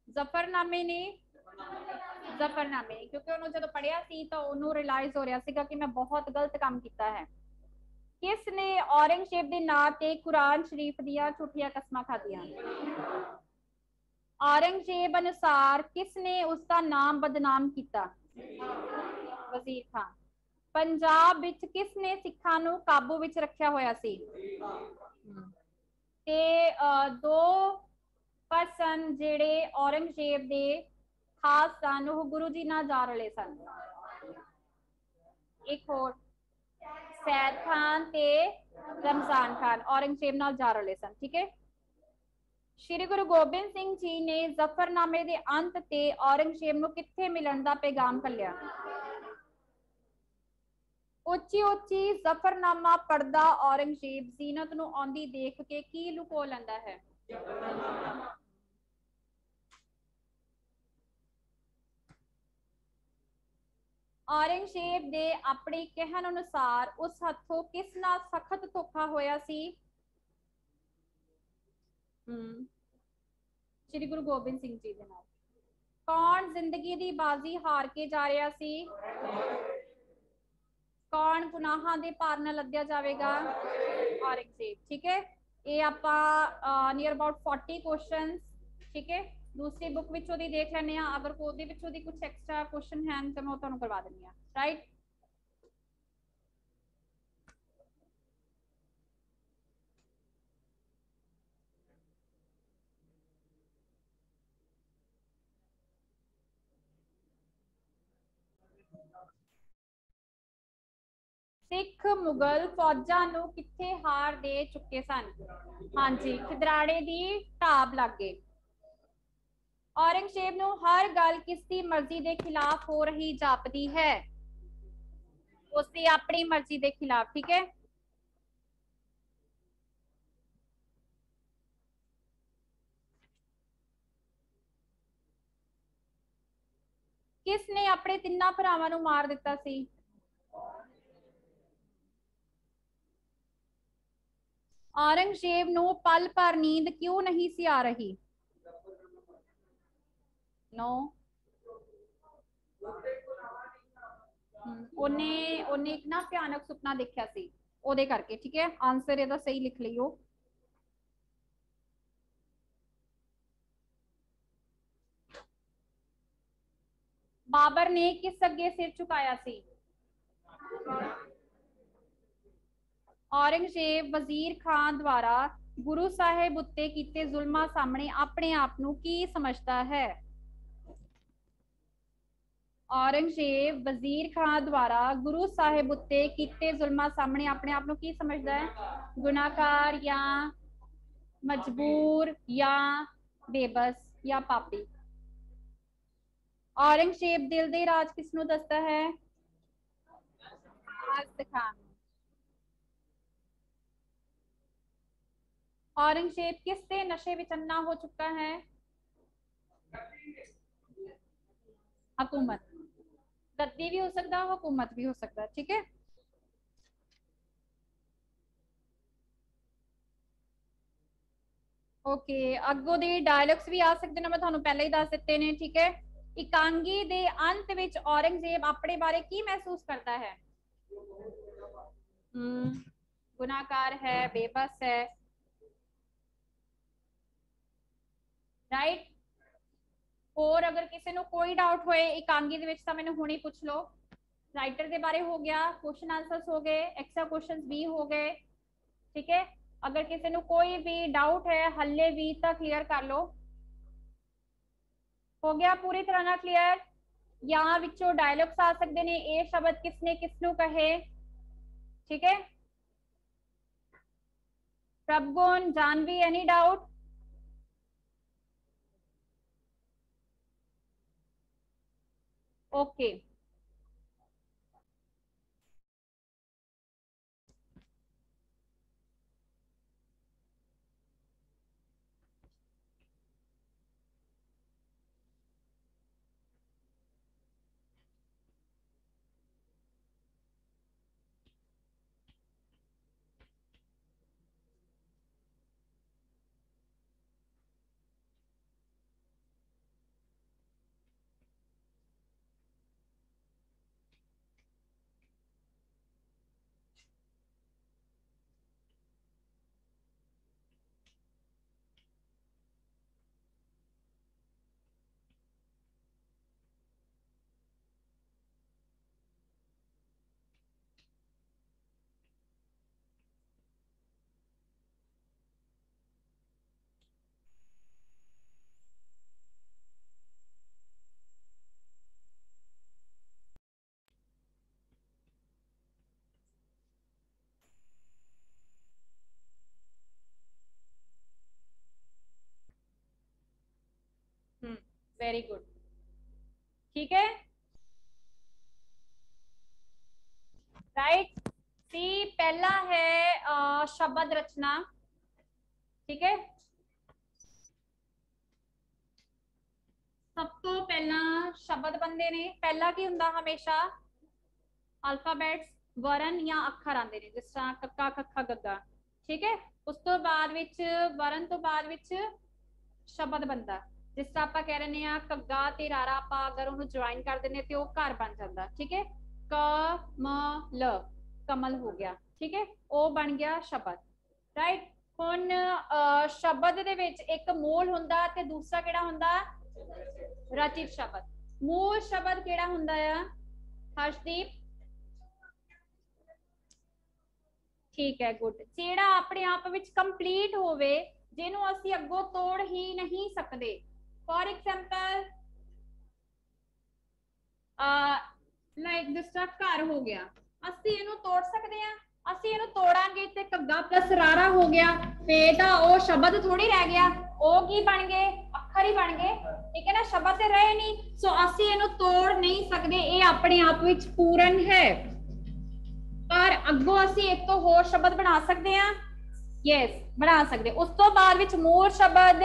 ਜ਼ਫਰਨਾਮੇ ਨੇ ਜ਼ਫਰਨਾਮੇ ਕਿਉਂਕਿ ਉਹਨੂੰ ਜਦੋਂ ਪੜਿਆ ਸੀ ਤਾਂ ਉਹਨੂੰ ਰਿਅਲਾਈਜ਼ ਹੋ ਰਿਹਾ ਸੀਗਾ ਕਿ ਮੈਂ ਬਹੁਤ ਗਲਤ ਕੰਮ ਕੀਤਾ ਹੈ ਕਿਸ ਨੇ ਔਰੰਗਜ਼ੇਬ ਦੇ ਨਾਂ ਤੇ ਕੁਰਾਨ ਸ਼ਰੀਫ ਦੀਆਂ ਝੂਠੀਆਂ ਕਸਮਾਂ ਖਾਧੀਆਂ ਔਰੰਗਜ਼ੇਬ ਅਨੁਸਾਰ ਕਿਸ ਨੇ ਉਸ ਦਾ ਨਾਮ ਬਦਨਾਮ ਕੀਤਾ ਵਜ਼ੀਰ ਖਾਨ ਪੰਜਾਬ ਵਿੱਚ ਕਿਸ ਨੇ ਸਿੱਖਾਂ ਨੂੰ ਕਾਬੂ ਵਿੱਚ ਰੱਖਿਆ ਹੋਇਆ ਸੀ ਤੇ ਦੋ ਦੋ ਪਰਸਨ ਜਿਹੜੇ ਔਰੰਗਜ਼ੇਬ ਦੇ ਖਾਸ ਸਨ, ਉਹ ਗੁਰੂ ਜੀ ਨਾਲ ਜਾ ਰਲੇ ਸਨ। ਇੱਕ ਹੋਰ, ਸੈਦ ਖਾਨ ਤੇ ਰਮਜ਼ਾਨ ਖਾਨ ਔਰੰਗਜ਼ੇਬ ਨਾਲ ਜਾ ਰਲੇ ਸਨ, ਠੀਕ ਹੈ? ਸ਼੍ਰੀ ਗੁਰੂ ਗੋਬਿੰਦ ਸਿੰਘ ਜੀ ਨੇ ਜ਼ਫਰਨਾਮੇ ਦੇ ਅੰਤ ਤੇ ਔਰੰਗਜ਼ੇਬ ਨੂੰ ਕਿੱਥੇ ਮਿਲਣ ਦਾ ਪੈਗਾਮ ਕੱਲਿਆ ਉੱਚੀ ਉੱਚੀ ਜ਼ਫਰਨਾਮਾ ਪੜਦਾ ਔਰੰਗਜ਼ੇਬ ਜ਼ੀਨਤ ਨੂੰ ਆਉਂਦੀ ਦੇਖ ਕੇ ਕੀ ਲੁਕੋ ਲੈਂਦਾ ਹੈ? ਔਰੰਗਜ਼ੇਬ ਦੇ ਆਪਣੇ ਕਹਿਣ ਅਨੁਸਾਰ ਉਸ ਹੱਥੋਂ ਕਿਸ ਨਾਲ ਸਖਤ ਧੋਖਾ ਹੋਇਆ ਸੀ? ਹਮ, ਸ੍ਰੀ ਗੁਰੂ ਗੋਬਿੰਦ ਸਿੰਘ ਜੀ ਦੇ ਨਾਲ। ਕੌਣ ਜ਼ਿੰਦਗੀ ਦੀ ਬਾਜ਼ੀ ਹਾਰ ਕੇ ਜਾ ਰਿਹਾ ਸੀ? ਕੌਣ ਗੁਨਾਹਾਂ ਦੇ ਭਾਰ ਨਾਲ ਲੱਦਿਆ ਜਾਵੇਗਾ? ਔਰੰਗਜ਼ੇਬ ਠੀਕ ਹੈ? ਇਹ ਆਪਾਂ ਨੀਅਰ ਅਬਾਊਟ 40 ਕੁਐਸਚਨਸ ਠੀਕ ਹੈ? ਦੂਸਰੀ ਬੁੱਕ ਵਿੱਚੋਂ ਦੀ ਦੇਖ ਲੈਣੇ ਆ ਅਗਰ ਕੋਈ ਉਹਦੇ ਵਿੱਚੋਂ ਦੀ ਕੁਝ ਐਕਸਟਰਾ ਕੁਐਸਚਨ ਹਨ ਤਾਂ ਮੈਂ ਉਹ ਤੁਹਾਨੂੰ ਕਰਵਾ ਦਿੰਦੀ ਆ ਰਾਈਟ ਸਿੱਖ ਮੁਗਲ ਫੌਜਾਂ ਨੂੰ ਕਿੱਥੇ ਹਾਰ ਦੇ ਚੁੱਕੇ ਸਨ? ਹਾਂਜੀ, ਖਿਦਰਾੜੇ ਦੀ ਢਾਬ ਲੱਗੇ। ਔਰੰਗਜ਼ੇਬ ਨੂੰ ਹਰ ਗੱਲ ਕਿਸ ਦੀ ਮਰਜ਼ੀ ਦੇ ਖਿਲਾਫ ਹੋ ਰਹੀ ਜਾਪਦੀ ਹੈ। ਉਸ ਦੀ ਆਪਣੀ ਮਰਜ਼ੀ ਦੇ ਖਿਲਾਫ, ਠੀਕ ਹੈ? ਕਿਸ ਨੇ ਆਪਣੇ ਤਿੰਨਾਂ ਭਰਾਵਾਂ ਨੂੰ ਮਾਰ ਦਿੱਤਾ ਸੀ? ਔਰੰਗਜ਼ੇਬ ਨੂੰ ਪਲ ਪਰ ਨੀਂਦ ਕਿਉਂ ਨਹੀਂ ਸੀ ਆ ਰਹੀ? ਨੋ ਉਹਨੇ ਉਹਨੇ ਇੱਕ ਨਾ ਭਿਆਨਕ ਸੁਪਨਾ ਦੇਖਿਆ ਸੀ, ਉਹਦੇ ਕਰਕੇ, ਠੀਕ ਹੈ? ਆਨਸਰ ਇਹਦਾ ਸਹੀ ਲਿਖ ਲਈਓ। ਬਾਬਰ ਨੇ ਕਿਸ ਅੱਗੇ ਸਿਰ ਝੁਕਾਇਆ ਸੀ? ਔਰੰਗਜ਼ੇਬ ਵਜ਼ੀਰ ਖਾਨ ਦੁਆਰਾ ਗੁਰੂ ਸਾਹਿਬ ਉੱਤੇ ਕੀਤੇ ਜ਼ੁਲਮਾਂ ਸਾਹਮਣੇ ਆਪਣੇ ਆਪ ਨੂੰ ਕੀ ਸਮਝਦਾ ਹੈ? औरंगज़ेब वज़ीर खान द्वारा गुरु साहेब उत्ते सामने अपने आप की समझदा है औरंगज़ेब दिल दे राज किसनु दसता है? औरंगज़ेब किस से नशे विचन्ना हो चुका है? हकूमत। गद्दी भी हो सकता है हुकूमत भी हो सकता है ठीक है ਓਕੇ ਅੱਗੋਂ ਦੇ ਡਾਇਲੌਗਸ ਵੀ ਆ ਸਕਦੇ ਨੇ ਮੈਂ ਤੁਹਾਨੂੰ ਪਹਿਲਾਂ ਹੀ ਦੱਸ ਦਿੱਤੇ ਨੇ ਠੀਕ ਹੈ ਇਕਾਂਗੀ ਦੇ ਅੰਤ ਵਿੱਚ ਔਰੰਗਜ਼ੇਬ ਆਪਣੇ ਬਾਰੇ ਕੀ ਮਹਿਸੂਸ ਕਰਦਾ ਹੈ ਹਮ ਗੁਨਾਹਗਾਰ ਹੈ ਬੇਬਸ ਹੈ ਰਾਈਟ ਹੋਰ ਅਗਰ ਕਿਸੇ ਨੂੰ ਕੋਈ ਡਾਊਟ ਹੋਏ, ਇਕਾਂਗੀ ਦੇ ਵਿੱਚ ਤਾਂ ਮੈਨੂੰ ਹੁਣੇ ਪੁੱਛ ਲਓ। ਰਾਈਟਰ ਦੇ ਬਾਰੇ ਹੋ ਗਿਆ ਕੁਐਸਚਨ ਆਨਸਰਸ ਹੋ ਗਏ ਐਕਸਟਰਾ ਕੁਐਸਚਨਸ ਵੀ ਹੋ ਗਏ, ਠੀਕ ਹੈ? ਅਗਰ ਕਿਸੇ ਨੂੰ ਕੋਈ ਵੀ ਡਾਊਟ ਹੈ, ਹੱਲੇ ਵੀ ਤਾਂ ਕਲੀਅਰ ਕਰ ਲਓ। ਹੋ ਗਿਆ ਪੂਰੀ ਤਰ੍ਹਾਂ ਨਾਲ ਕਲੀਅਰ ਜਾਂ ਵਿੱਚੋਂ ਡਾਇਲੌਗਸ ਆ ਸਕਦੇ ਨੇ, ਇਹ ਸ਼ਬਦ ਕਿਸਨੇ ਕਿਸ ਨੂੰ ਕਹੇ? ਠੀਕ ਹੈ? Prabhgun Janvi any doubt okay very good ठीक है राइट सी पहला है अ, शब्द रचना ठीक है ਸਭ ਤੋਂ ਪਹਿਲਾਂ ਸ਼ਬਦ ਬੰਦੇ ਨੇ ਪਹਿਲਾ ਕੀ ਹੁੰਦਾ ਹਮੇਸ਼ਾ ਅਲਫਾਬੈਟਸ ਵਰਨ ਜਾਂ ਅੱਖਰ ਆਉਂਦੇ ਨੇ ਜਿਸ ਤਰ੍ਹਾਂ ਕੱਕਾ ਖੱਖਾ ਗੱਗਾ ਠੀਕ ਹੈ ਉਸ ਤੋਂ ਬਾਅਦ ਵਿੱਚ ਵਰਨ ਤੋਂ ਬਾਅਦ ਵਿੱਚ ਸ਼ਬਦ ਬੰਦਾ ਜਿਸ ਤਰ੍ਹਾਂ ਆਪਾਂ ਕਹਿ ਰਹੇ ਆ ਕੱਗਾ ਤੇ ਰਾਰਾ ਆਪਾਂ ਅਗਰ ਉਹਨੂੰ ਜੁਆਇਨ ਕਰ ਦਿੰਦੇ ਤੇ ਉਹ ਘਰ ਬਣ ਜਾਂਦਾ, ਠੀਕ ਹੈ? ਕ, ਮ, ਲ, ਕਮਲ ਹੋ ਗਿਆ, ਠੀਕ ਹੈ? ਉਹ ਬਣ ਗਿਆ ਸ਼ਬਦ ਰਾਈਟ ਹੁਣ ਸ਼ਬਦ ਦੇ ਵਿੱਚ ਇੱਕ ਮੂਲ ਹੁੰਦਾ ਤੇ ਦੂਸਰਾ ਕਿਹੜਾ ਹੁੰਦਾ? ਰਚਿਤ ਸ਼ਬਦ। ਮੂਲ ਸ਼ਬਦ ਕਿਹੜਾ ਹੁੰਦਾ ਆ? ਹਰਸ਼ਦੀਪ? ਠੀਕ ਹੈ ਗੁੱਡ ਜਿਹੜਾ ਆਪਣੇ ਆਪ ਵਿੱਚ ਕੰਪਲੀਟ ਹੋਵੇ, ਜਿਹਨੂੰ ਅਸੀਂ ਅੱਗੋਂ ਤੋੜ ਹੀ ਨਹੀਂ ਸਕਦੇ। ਫੋਰ ਐਗਜ਼ਾਮਪਲ ਆ ਲਾਈਕ ਦਿਸ ਦਾ ਘਰ ਹੋ ਗਿਆ। ਅਸੀਂ ਇਹਨੂੰ ਤੋੜ ਸਕਦੇ ਆ ਅਸੀਂ ਇਹਨੂੰ ਤੋੜਾਂਗੇ ਤੇ ਕੱਗਾ ਪਲਸ ਰਾਰਾ ਹੋ ਗਿਆ। ਫੇ ਤਾਂ ਉਹ ਸ਼ਬਦ ਥੋੜੀ ਰਹਿ ਗਿਆ। ਉਹ ਕੀ ਬਣ ਗਏ? ਅੱਖਰ ਹੀ ਬਣ ਗਏ। ਠੀਕ ਹੈ ਨਾ ਸ਼ਬਦ ਤੇ ਰਹੇ ਨਹੀਂ। ਸੋ ਅਸੀਂ ਇਹਨੂੰ ਤੋੜ ਨਹੀਂ ਸਕਦੇ। ਇਹ ਆਪਣੇ ਆਪ ਵਿੱਚ ਪੂਰਨ ਹੈ। ਪਰ ਅੱਗੋਂ ਅਸੀਂ ਇੱਕ ਤੋਂ ਹੋਰ ਸ਼ਬਦ ਬਣਾ ਸਕਦੇ ਹਾਂ। ਯੈਸ ਬਣਾ ਸਕਦੇ। ਉਸ ਤੋਂ ਬਾਅਦ ਵਿੱਚ ਮੂਲ ਸ਼ਬਦ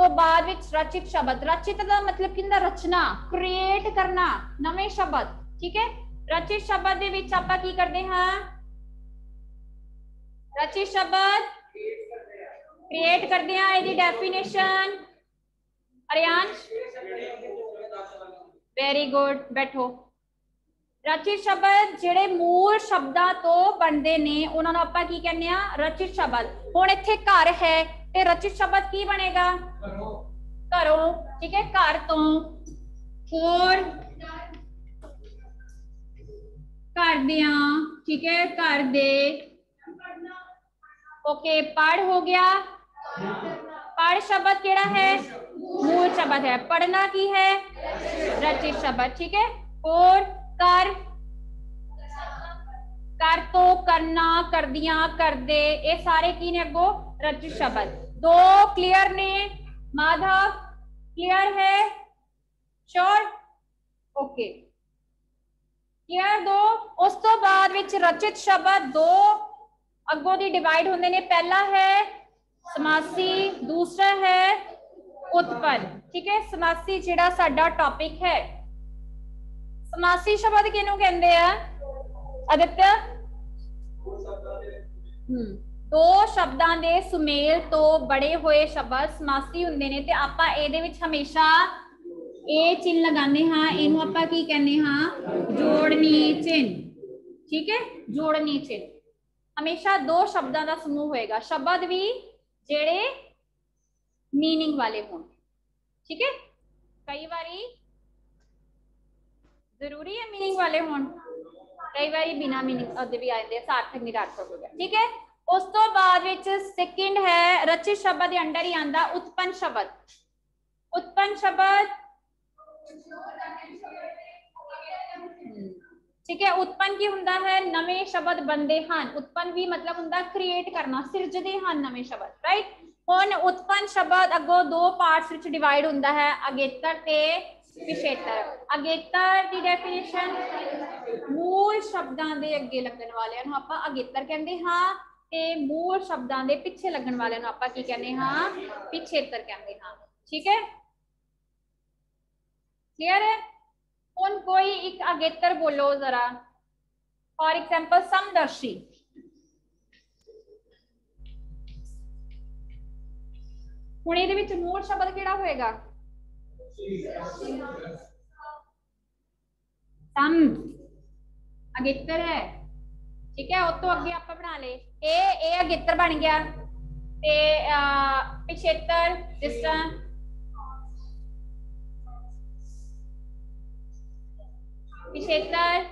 ਤੋਂ ਬਾਅਦ ਵਿੱਚ ਰਚਿਤ ਸ਼ਬਦ। ਰਚਿਤ ਦਾ ਮਤਲਬ ਕਿੰਦਾ ਰਚਨਾ। ਕ੍ਰੀਏਟ ਕਰਨਾ। ਨਵੇਂ ਸ਼ਬਦ। ਠੀਕ ਹੈ? ਰਚਿਤ ਸ਼ਬਦ ਦੇ ਵਿੱਚ ਆਪਾਂ ਕੀ ਕਰਦੇ ਹਾਂ? ਰਚਿਤ ਸ਼ਬਦ ਕ੍ਰੀਏਟ ਕਰਦੇ ਹਾਂ ਇਹਦੀ ਡੈਫੀਨੇਸ਼ਨ ਅਰਿਆੰਸ਼ ਵੈਰੀ ਗੁੱਡ ਬੈਠੋ। ਰਚਿਤ ਸ਼ਬਦ ਜਿਹੜੇ ਮੂਲ ਸ਼ਬਦਾਂ ਤੋਂ ਬਣਦੇ ਨੇ, ਉਹਨਾਂ ਨੂੰ ਆਪਾਂ ਕੀ ਕਹਿੰਦੇ ਆ ਰਚਿਤ ਸ਼ਬਦ। ਹੁਣ ਇੱਥੇ ਘਰ ਹੈ। ਤੇ ਰਚਿਤ ਸ਼ਬਦ ਕੀ ਬਣੇਗਾ ਘਰੋਂ ਠੀਕ ਹੈ ਘਰ ਤੋਂ ਹੋਰ ਘਰ ਦਿਆਂ ਠੀਕ ਹੈ ਘਰ ਦੇ ਓਕੇ ਪੜ ਹੋ ਗਿਆ ਪੜ ਸ਼ਬਦ ਕਿਹੜਾ ਹੈ ਮੂਲ ਸ਼ਬਦ ਹੈ ਪੜਨਾ ਕੀ ਹੈ ਰਚਿਤ ਸ਼ਬਦ ਠੀਕ ਹੈ ਹੋਰ ਕਰ ਕਰ ਤੋਂ ਕਰਨਾ ਕਰਦੀਆਂ ਕਰਦੇ ਇਹ ਸਾਰੇ ਕੀ ਨੇ ਅੱਗੋ ਰਚਿਤ ਸ਼ਬਦ ਦੋ ਕਲੀਅਰ ਨੇ ਮਾਧਵ ਕਲੀਅਰ ਹੈ ਸ਼ੋਰ ਓਕੇ ਕਲੀਅਰ ਦੋ ਉਸ ਤੋਂ ਬਾਅਦ ਵਿੱਚ ਰਚਿਤ ਸ਼ਬਦ ਦੋ ਅੱਗੋਂ ਦੀ ਡਿਵਾਈਡ ਹੁੰਦੇ ਨੇ ਪਹਿਲਾ ਹੈ ਸਮਾਸੀ ਦੂਸਰਾ ਹੈ ਉਤਪਨ ਠੀਕ ਹੈ ਸਮਾਸੀ ਜਿਹੜਾ ਸਾਡਾ ਟੌਪਿਕ ਹੈ ਸਮਾਸੀ ਸ਼ਬਦ ਕਿਹਨੂੰ ਕਹਿੰਦੇ ਆ ਅਦਿੱਤਿਆ ਹਮ ਦੋ ਸ਼ਬਦਾਂ ਦੇ ਸੁਮੇਲ ਤੋਂ ਬੜੇ ਹੋਏ ਸ਼ਬਦ ਸਮਾਸੀ ਹੁੰਦੇ ਨੇ ਤੇ ਆਪਾਂ ਇਹਦੇ ਵਿੱਚ ਹਮੇਸ਼ਾ ਇਹ ਚਿੰਨ ਲਗਾਉਂਦੇ ਹਾਂ ਇਹਨੂੰ ਆਪਾਂ ਕੀ ਕਹਿੰਦੇ ਹਾਂ? ਜੋੜਨੀ ਚਿੰਨ ਠੀਕ ਹੈ? ਜੋੜਨੀ ਚਿੰਨ ਹਮੇਸ਼ਾ ਦੋ ਸ਼ਬਦਾਂ ਦਾ ਸਮੂਹ ਹੋਏਗਾ। ਸ਼ਬਦ ਵੀ ਜਿਹੜੇ ਮੀਨਿੰਗ ਵਾਲੇ ਹੋਣ। ਠੀਕ ਹੈ? ਕਈ ਵਾਰੀ ਜ਼ਰੂਰੀ ਹੈ ਮੀਨਿੰਗ ਵਾਲੇ ਹੋਣ। ਕਈ ਵਾਰੀ ਬਿਨਾ ਮੀਨਿੰਗ ਉਹਦੇ ਵੀ ਆ ਜਾਂਦੇ ਆ, ਸਾਰਥਕ ਨਿਰਾਰਥਕ ਹੋ ਗਿਆ ਠੀਕ ਹੈ? ਉਸ ਤੋਂ ਬਾਅਦ ਵਿੱਚ ਸੈਕਿੰਡ ਹੈ ਰਚਿਤ ਸ਼ਬਦ ਦੇ ਅੰਡਰ ਹੀ ਆਂਦਾ ਉਤਪਨ ਸ਼ਬਦ। ਉਤਪਨ ਸ਼ਬਦ ਠੀਕ ਹੈ, ਉਤਪਨ ਕੀ ਹੁੰਦਾ ਹੈ? ਨਵੇਂ ਸ਼ਬਦ ਬਣਦੇ ਹਨ। ਉਤਪਨ ਵੀ ਮਤਲਬ ਹੁੰਦਾ ਕ੍ਰੀਏਟ ਕਰਨਾ, ਸਿਰਜਦੇ ਹਨ ਨਵੇਂ ਸ਼ਬਦ ਰਾਈਟ ਹੁਣ ਉਤਪਨ ਸ਼ਬਦ ਅੱਗੋਂ ਦੋ ਪਾਰਟਸ ਵਿੱਚ ਡਿਵਾਈਡ ਹੁੰਦਾ ਹੈ, ਅਗੇਤਰ ਤੇ ਪਿਛੇਤਰ। ਅਗੇਤਰ ਦੀ ਡੈਫੀਨੇਸ਼ਨ ਮੂਲ ਸ਼ਬਦਾਂ ਦੇ ਅੱਗੇ ਲੱਗਣ ਵਾਲਿਆਂ ਨੂੰ ਆਪਾਂ ਅਗੇਤਰ ਕਹਿੰਦੇ ਹਾਂ। मूल शब्दों के पिछे लगन वाले आप कहने हाँ पिछेत्र कहते हाँ ठीक है क्लियर है हम कोई एक अगेत्र बोलो जरा फॉर एग्ज़ाम्पल समदर्शी मूल शब्द केड़ा होगा अगेत्र है ਠੀਕ ਹੈ ਉਸ ਤੋਂ ਅੱਗੇ ਆਪਾਂ ਬਣਾ ਲੇ ਇਹ ਇਹ ਅਗੇਤਰ ਬਣ ਗਿਆ ਤੇ ਅਹ, ਪਿਛੇਤਰ ਜਿਸ ਤਰ੍ਹਾਂ ਪਿਛੇਤਰ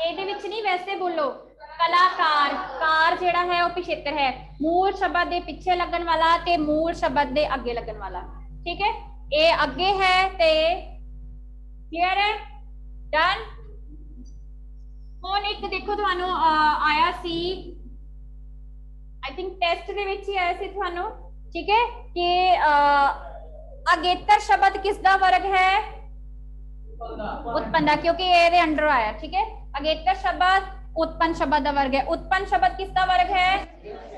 ਇਹਦੇ ਵਿੱਚ ਨਹੀਂ ਵੈਸੇ ਬੋਲੋ ਕਲਾਕਾਰ ਕਾਰ ਜਿਹੜਾ ਹੈ ਉਹ ਪਿਛੇਤਰ ਹੈ ਮੂਲ ਸ਼ਬਦ ਦੇ ਪਿੱਛੇ ਲੱਗਣ ਵਾਲਾ ਤੇ ਮੂਲ ਸ਼ਬਦ ਦੇ ਅੱਗੇ ਲੱਗਣ ਵਾਲਾ ਠੀਕ ਹੈ ਇਹ ਅੱਗੇ ਹੈ ਤੇ ਕਲੀਅਰ ਹੈ ਡਨ ਹੁਣ ਇੱਕ ਦੇਖੋ ਤੁਹਾਨੂੰ ਅਹ, ਆਇਆ ਸੀ ਆਈ ਥਿੰਕ ਟੈਸਟ ਦੇ ਵਿੱਚ ਹੀ ਆਇਆ ਸੀ ਤੁਹਾਨੂੰ ਠੀਕ ਹੈ ਕਿ ਅਹ, ਅਗੇਤਰ ਸ਼ਬਦ ਕਿਸ ਦਾ ਵਰਗ ਹੈ उत्पन्न ਦਾ ਕਿਉਂਕਿ ਇਹ ਇਹਦੇ ਅੰਡਰ ਆਇਆ ਠੀਕ ਹੈ ਅਗੇਤਰ ਸ਼ਬਦ ਉਤਪੰਨ ਸ਼ਬਦ ਦਾ ਵਰਗ ਹੈ ਉਤਪੰਨ ਸ਼ਬਦ ਕਿਸ ਦਾ ਵਰਗ ਹੈ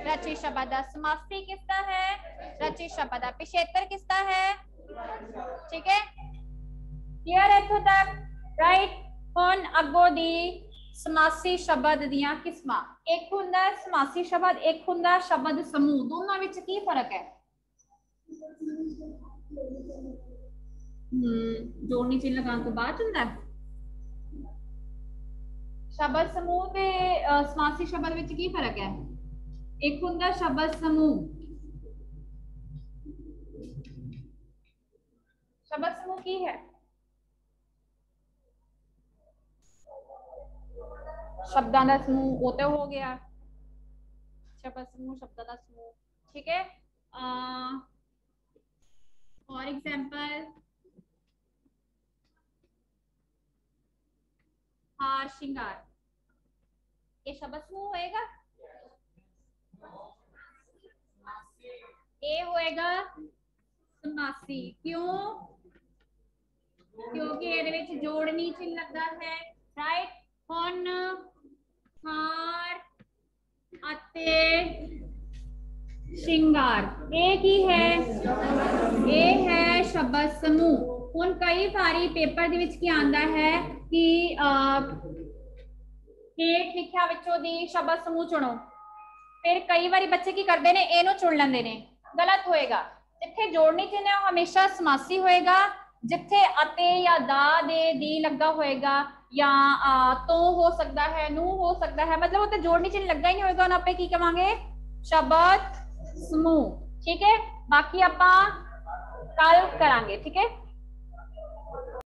ਰਚਿਤ ਸ਼ਬਦ ਦਾ ਸਮਾਸੀ ਕਿਸ ਦਾ ਹੈ ਰਚਿਤ ਸ਼ਬਦ ਦਾ ਪਿਛੇਤਰ ਕਿਸ ਦਾ ਹੈ ਠੀਕ ਹੈ ਕਲੀਅਰ ਹੈ ਸਮਾਸੀ ਸ਼ਬਦ ਦੀਆਂ ਕਿਸਮਾਂ। ਇੱਕ ਹੁੰਦਾ ਹੈ ਸਮਾਸੀ ਸ਼ਬਦ, ਇੱਕ ਹੁੰਦਾ ਹੈ ਸ਼ਬਦ ਸਮੂਹ। ਦੋਨਾਂ ਵਿੱਚ ਕੀ ਫ਼ਰਕ ਹੈ? ਹਮ ਜੋੜਨੀ ਚਿੰਨ ਲਗਾਉਣ ਤੋਂ ਬਾਅਦ ਹੁੰਦਾ ਹੈ। ਸ਼ਬਦ ਸਮੂਹ ਤੇ ਸਮਾਸੀ ਸ਼ਬਦ ਵਿੱਚ ਕੀ ਫ਼ਰਕ ਹੈ? ਇੱਕ ਹੁੰਦਾ ਸ਼ਬਦ ਸਮੂਹ। ਸ਼ਬਦ ਸਮੂਹ ਕੀ ਹੈ? शब्दाना समूह वो तो हो गया। शब्द समूह शब्द का समूह। ठीक है? फॉर एग्ज़ाम्पल हार श्रृंगार। ये शब्द समूह होएगा? ए होएगा समासी क्यों? क्योंकि ਇਹਦੇ ਵਿੱਚ ਜੋੜਨੀ ਚਿੰਨ ਲੱਗਦਾ ਹੈ ਰਾਈਟ ਹਾਰ ਅਤੇ ਸ਼ਿੰਗਾਰ। ਇਹ ਕੀ ਹੈ? ਇਹ ਹੈ ਸ਼ਬਦ ਸਮੂਹ। ਹੁਣ ਕਈ ਵਾਰੀ ਪੇਪਰ ਦੇ ਵਿੱਚ ਕੀ ਆਂਦਾ ਹੈ ਕਿ ਹੇਠ ਲਿਖਿਆ ਵਿੱਚੋਂ ਦੀ ਸ਼ਬਦ ਸਮੂਹ ਚੁਣੋ। ਫਿਰ ਕਈ ਵਾਰੀ ਬੱਚੇ ਕੀ ਕਰਦੇ ਨੇ? ਇਹਨੂੰ ਚੁਣ ਲੈਂਦੇ ਨੇ। ਗਲਤ ਹੋਏਗਾ। ਜਿੱਥੇ ਜੋੜਨੀ ਚਿੰਨ੍ਹ ਹੈ ਉਹ ਹਮੇਸ਼ਾ ਸਮਾਸੀ ਹੋਏਗਾ। ਜਿੱਥੇ ਅਤੇ ਜਾਂ ਦਾ ਦੇ ਦੀ ਲੱਗਾ ਹੋਏਗਾ। ਜਾਂ ਆ, ਤੋਂ ਹੋ ਸਕਦਾ ਹੈ ਨੂੰ ਹੋ ਸਕਦਾ ਹੈ ਮਤਲਬ ਉਹ ਉੱਤੇ ਜੋੜਨੀ ਚਿੰਨ੍ਹ ਲੱਗਾ ਹੀ ਨਹੀਂ ਹੋਏਗਾ ਉਹਨਾਂ ਆਪੇ ਕੀ ਕਵਾਂਗੇ? ਸ਼ਬਦ ਸਮੂਹ ਠੀਕ ਹੈ? ਬਾਕੀ ਆਪਾਂ ਕੱਲ ਕਰਾਂਗੇ ਠੀਕ ਹੈ?